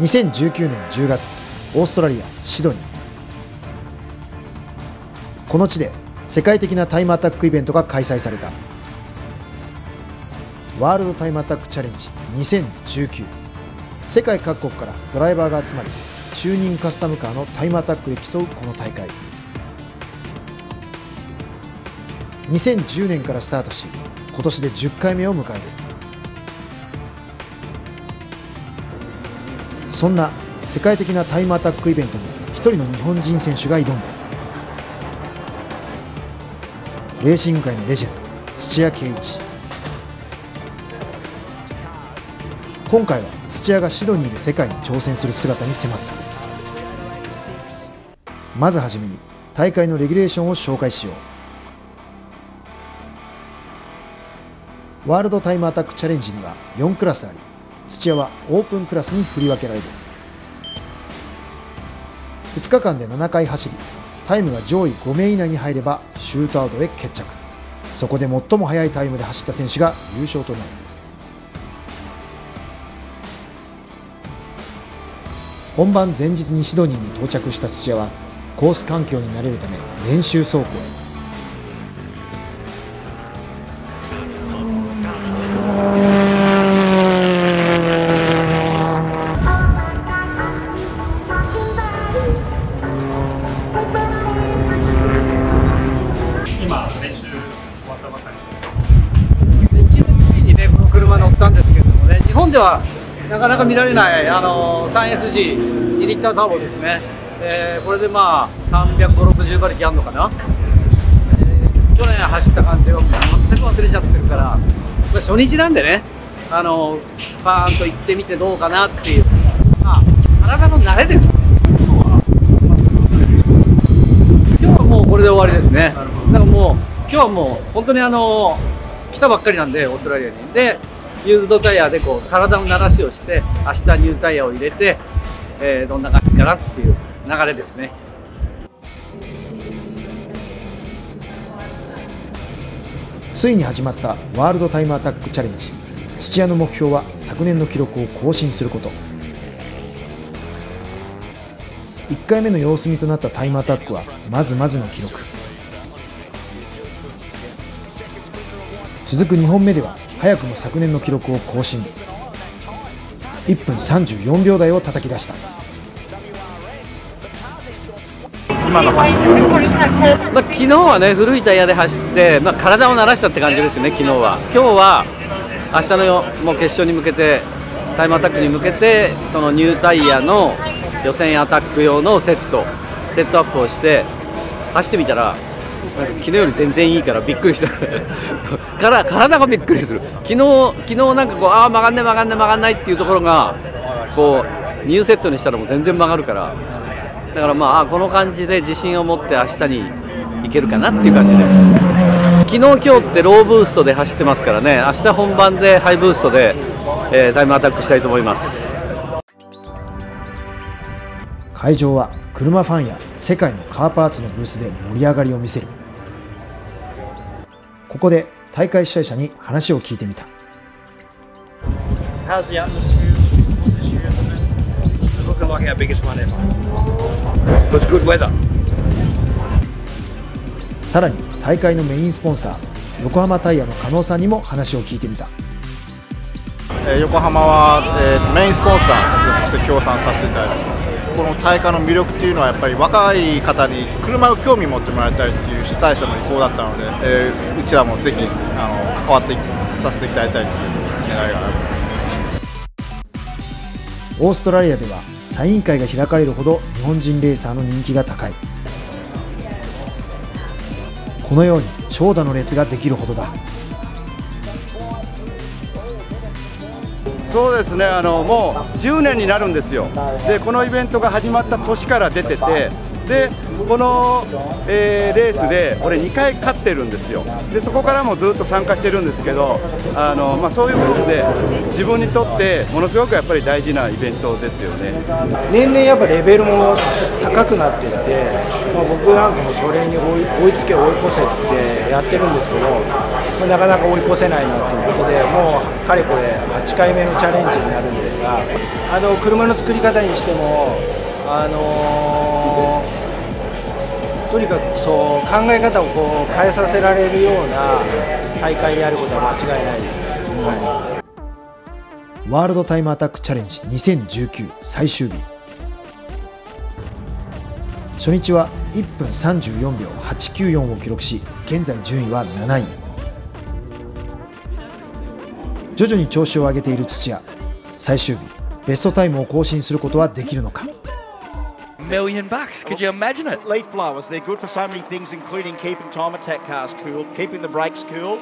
2019年10月オーストラリアシドニー。この地で世界的なタイムアタックイベントが開催された。ワールドタイムアタックチャレンジ2019世界各国からドライバーが集まり中任カスタムカーのタイムアタックで競うこの大会。2010年からスタートし今年で10回目を迎える。そんな世界的なタイムアタックイベントに一人の日本人選手が挑んだ。レーシング界のレジェンド土屋圭一。今回は土屋がシドニーで世界に挑戦する姿に迫った。まずはじめに大会のレギュレーションを紹介しよう。ワールドタイムアタックチャレンジには4クラスあり。土屋はオープンクラスに振り分けられる。2日間で7回走りタイムが上位5名以内に入ればシュートアウトで決着。そこで最も速いタイムで走った選手が優勝となる。本番前日にシドニーに到着した土屋はコース環境に慣れるため練習走行へ。ではなかなか見られないあの 3SG2 リッターターボですね、えー、これでまあ35060馬力あるのかな、えー、去年走った感じが全く忘れちゃってるから初日なんでねあのパーンと行ってみてどうかなっていう、まあ、体の慣れですね。今日はもうこれで終わりですね。だからもう今日はもう本当にあの来たばっかりなんでオーストラリアに。でユーズドタイヤでこう体の慣らしをして明日ニュータイヤを入れて、えー、どんな感じかなっていう流れですね。ついに始まったワールドタイムアタックチャレンジ。土屋の目標は昨年の記録を更新すること。1回目の様子見となったタイムアタックはまずまずの記録。続く2本目では早くも昨年の記録を更新。1分34秒台を叩き出した。今のまあ、昨日はね古いタイヤで走って、まあ、体を慣らしたって感じですね昨日は。今日は明日のもう決勝に向けてタイムアタックに向けてそのニュータイヤの予選アタック用のセットセットアップをして走ってみたらなんか昨日より全然いいからびっくりした。から体がびっくりする。昨日昨日なんかこうああ曲がんない曲がんない曲がんないっていうところがこうニューセットにしたらもう全然曲がるから。だからまあこの感じで自信を持って明日にいけるかなっていう感じです。昨日今日ってローブーストで走ってますからね。明日本番でハイブーストで、えー、タイムアタックしたいと思います。会場は車ファンや世界のカーパーツのブースで盛り上がりを見せる。ここで大会主催者に話を聞いてみた。さらに大会のメインスポンサー横浜タイヤの加納さんにも話を聞いてみた。横浜は、えー、メインスポンサーとして協賛させていただいてます。この大会の魅力っていうのはやっぱり若い方に車を興味持ってもらいたいっていう主催者の意向だったので、えー、うちらもぜひあの関わってさせていただきたいという願いがあります。オーストラリアではサイン会が開かれるほど日本人レーサーの人気が高い。このように長蛇の列ができるほどだ。そうですねあのもう10年になるんですよ。でこのイベントが始まった年から出ててでこの、えー、レースで俺2回勝ってるんですよ。でそこからもずっと参加してるんですけどあの、まあ、そういうことで自分にとってものすごくやっぱり大事なイベントですよね。年々やっぱレベルも高くなっていって、まあ、僕なんかもそれに追いつけ追い越せってやってるんですけどなかなか追い越せないなということでもうかれこれ8回目のチャレンジになるんですがあの車の作り方にしても、あのー、とにかくそう考え方をこう変えさせられるような大会であることは間違いないです。ね。はい。ワールドタイムアタックチャレンジ2019最終日。初日は1分34秒894を記録し現在順位は7位。徐々に調子を上げている土屋最終日ベストタイムを更新することはできるのか million bucks. Could you imagine it? Leaf blowers, they're good for so many things, including keeping time attack cars cool, keeping the brakes cool.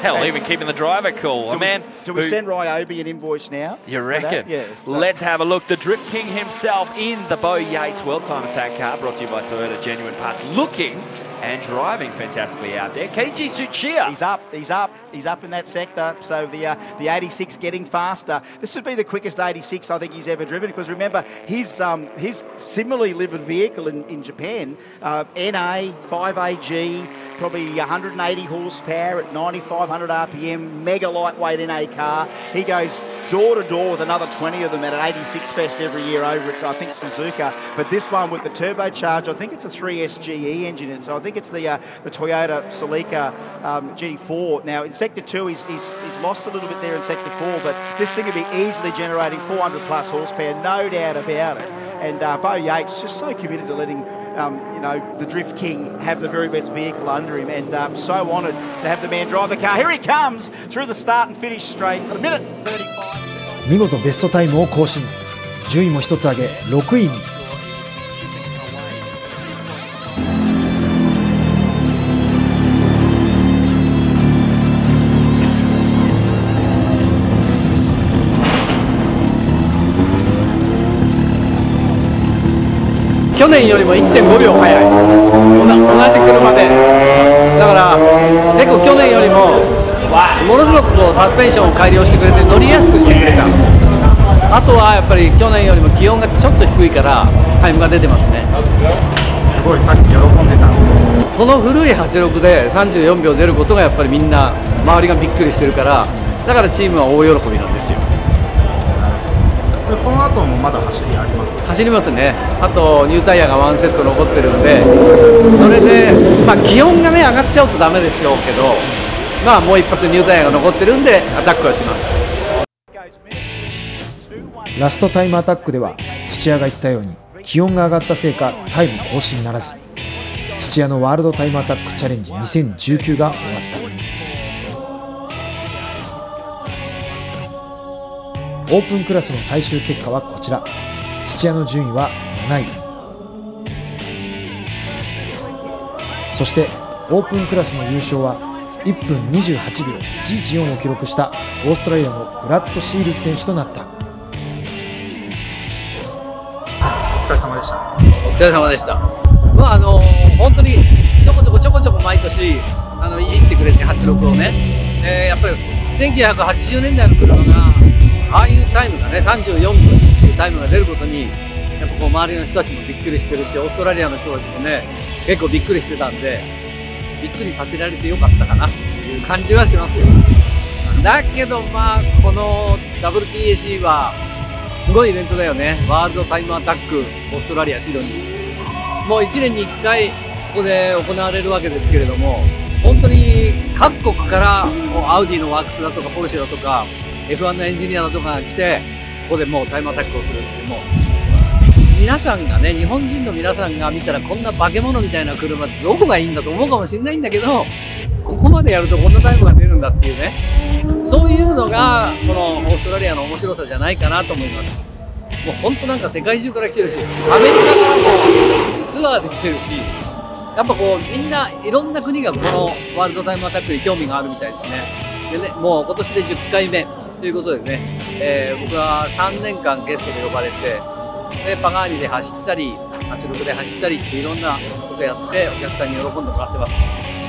Hell, and even keeping the driver cool. Do A man. we, do we who- send Ryobi an invoice now? You for reckon? that? Yeah. Let's have a look. The Drift King himself in the Bo Yates World Time Attack car, brought to you by Toyota Genuine Parts. Looking and driving fantastically out there. Keiji Tsuchiya. He's up. He's up. He's up in that sector. So the uh, the 86 getting faster. This would be the quickest 86 I think he's ever driven. Because remember, his um, his similarly lived vehicle in, in Japan, uh, NA 5AG, probably 180 horsepower at 9,500 RPM, mega lightweight NA car. He goes door to door with another 20 of them at an 86 Fest every year over at I think Suzuka. But this one with the turbocharged, I think it's a 3SGE engine, and so I think it's the uh, the Toyota Celica um, GT4. Now in Sector Two, he's, he's he's lost a little bit there in Sector Four, but this thing will be easily generating 400 plus horsepower, no doubt about it. And uh, Bo Yates just so committed to letting. Um, you know, the Drift King have the very best vehicle under him, and um, so honoured to have the man drive the car. Here he comes through the start and finish straight. A minute 35. 見事ベストタイムを更新。順位も一つ上げ6位に。去年よりも1.5秒速い。同じ車で。だから結構去年よりもものすごくこうサスペンションを改良してくれて乗りやすくしてくれた。あとはやっぱり去年よりも気温がちょっと低いからタイムが出てますね。すごいさっき喜んでたこの古い86で34秒出ることがやっぱりみんな周りがびっくりしてるからだからチームは大喜びなんですよ。この後もまだ走りあります？走りますね。あとニュータイヤがワンセット残ってるんでそれで、まあ、気温がね上がっちゃうとダメでしょうけどまあもう一発ニュータイヤが残ってるんでアタックはします。ラストタイムアタックでは土屋が言ったように気温が上がったせいかタイム更新ならず土屋のワールドタイムアタックチャレンジ2019が終わった。オープンクラスの最終結果はこちら。土屋の順位は7位。そしてオープンクラスの優勝は1分28秒114を記録したオーストラリアのブラッド・シールズ選手となった。お疲れ様でした。お疲れ様でした。まああの本当にちょこちょこちょこちょこ毎年あのいじってくれて86をね、えーやっぱり1980年代の車がああいうタイムがね34分っていうタイムが出ることにやっぱこう周りの人たちもびっくりしてるしオーストラリアの人たちもね結構びっくりしてたんでびっくりさせられてよかったかなっていう感じはしますよ。だけどまあこの WTAC はすごいイベントだよね。ワールドタイムアタックオーストラリアシドニー。もう1年に1回ここで行われるわけですけれども本当に各国からこうアウディのワークスだとかポルシェだとか F1 のエンジニアだとかが来てここでもうタイムアタックをするっていうもう皆さんがね日本人の皆さんが見たらこんな化け物みたいな車ってどこがいいんだと思うかもしれないんだけどここまでやるとこんなタイムが出るんだっていうね。そういうのがこのオーストラリアの面白さじゃないかなと思います。もう本当なんか世界中から来てるしアメリカからもツアーで来てるしやっぱこうみんないろんな国がこのワールドタイムアタックに興味があるみたいですね。でねもう今年で10回目ということでね、えー僕は3年間ゲストで呼ばれてでパガーニで走ったり圧力で走ったりっていろんなことやってお客さんに喜んでもらってます、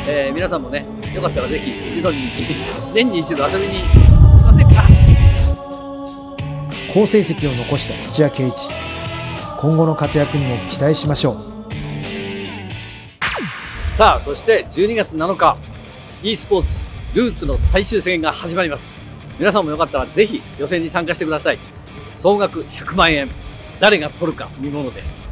えー、皆さんもねよかったらぜひ一度に 年に一度遊びに来ませんか？好成績を残した土屋圭一。今後の活躍にも期待しましょう。さあそして12月7日 e スポーツルーツの最終戦が始まります。皆さんもよかったらぜひ予選に参加してください。総額100万円。誰が取るか見ものです。